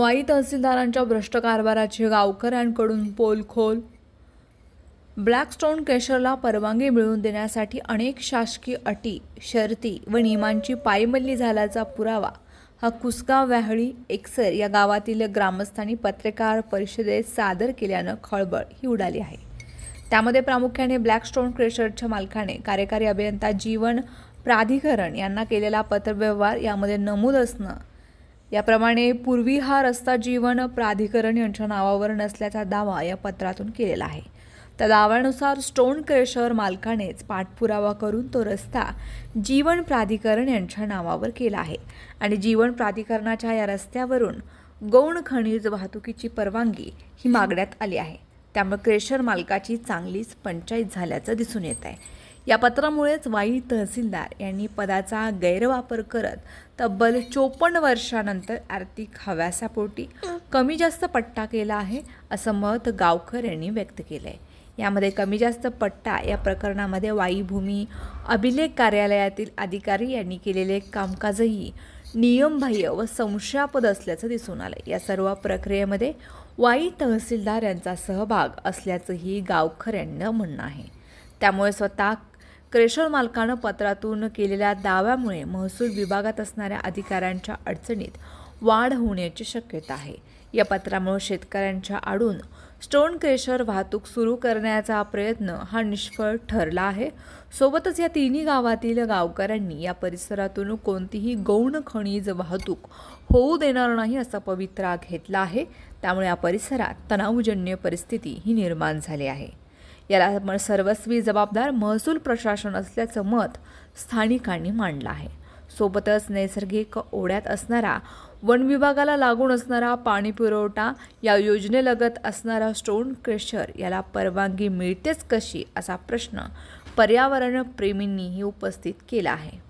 वाई तहसीलदारांच्या भ्रष्ट कारभाराची गावकऱ्यांकडून पोलखोल. ब्लॅकस्टोन केशरला परवानगी मिळवून देण्यासाठी अनेक शासकीय अटी शर्ती व नियमांची पायमल्ली झाल्याचा पुरावा हा कुसगाव व्याहळी एकसर या गावातील ग्रामस्थांनी पत्रकार परिषदेत सादर केल्यानं खळबळ ही उडाली आहे. त्यामध्ये प्रामुख्याने ब्लॅकस्टोन क्रेशरच्या मालकाने कार्यकारी अभियंता जीवन प्राधिकरण यांना केलेला पत्रव्यवहार यामध्ये नमूद असणं याप्रमाणे पूर्वी हा रस्ता जीवन प्राधिकरण यांच्या नावावर नसल्याचा दावा या पत्रातून केलेला आहे. त्या दाव्यानुसार स्टोन क्रेशर मालकानेच पाठपुरावा करून तो रस्ता जीवन प्राधिकरण यांच्या नावावर केला आहे आणि जीवन प्राधिकरणाच्या या रस्त्यावरून गौण खनिज वाहतुकीची परवानगी ही मागण्यात आली आहे. त्यामुळे क्रेशर मालकाची चांगलीच पंचायत झाल्याचं दिसून येत आहे. या पत्रामुळेच वाई तहसीलदार यांनी पदाचा गैरवापर करत तब्बल चोपन्न वर्षानंतर आर्थिक हव्यासापोटी कमी जास्त पट्टा केला आहे असं मत गावकर यांनी व्यक्त केलं आहे यामध्ये कमी जास्त पट्टा या प्रकरणामध्ये वाईभूमी अभिलेख कार्यालयातील अधिकारी यांनी केलेले कामकाजही नियमबाह्य व संशयापद असल्याचं दिसून आलं या सर्व प्रक्रियेमध्ये वाई तहसीलदार यांचा सहभाग असल्याचंही गावकर यांना म्हणणं आहे. त्यामुळे स्वतः क्रेशर मालकानं पत्रातून केलेल्या दाव्यामुळे महसूल विभागात असणाऱ्या अधिकाऱ्यांच्या अडचणीत वाढ होण्याची शक्यता आहे. या पत्रामुळे शेतकऱ्यांच्या आडून स्टोन क्रेशर वाहतूक सुरू करण्याचा प्रयत्न हा निष्फळ ठरला आहे. सोबतच या तिन्ही गावातील गावकऱ्यांनी या परिसरातून कोणतीही गौण खनिज वाहतूक होऊ देणार नाही असा पवित्रा घेतला आहे. त्यामुळे या परिसरात तणावजन्य परिस्थिती ही निर्माण झाली आहे. याला म- सर्वस्वी जबाबदार महसूल प्रशासन असल्याचं मत स्थानिकांनी मांडलं आहे. सोबतच नैसर्गिक ओढ्यात असणारा वन विभागाला लागून असणारा पाणी पुरवठा या योजनेलगत असणारा स्टोन क्रेशर याला परवानगी मिळतेच कशी असा प्रश्न पर्यावरण प्रेमींनीही उपस्थित केला आहे.